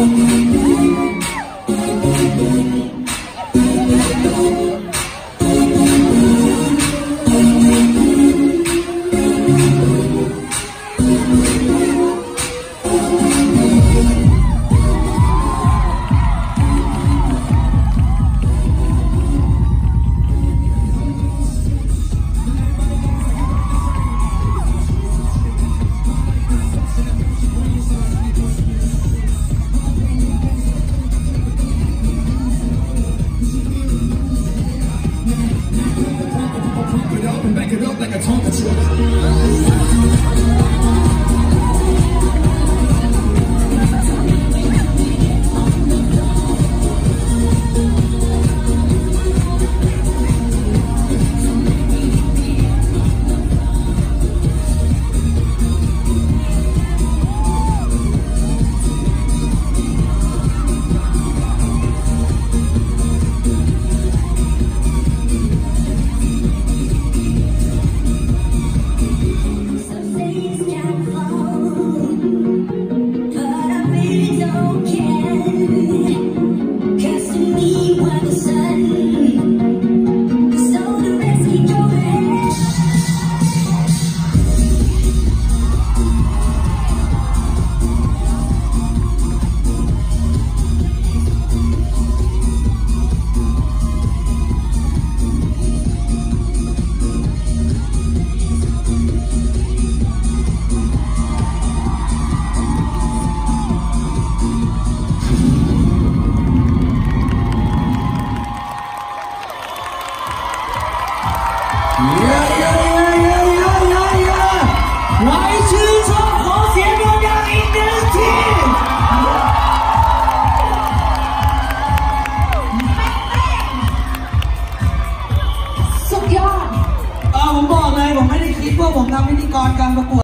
Oh, and back it up like a Tonka truck.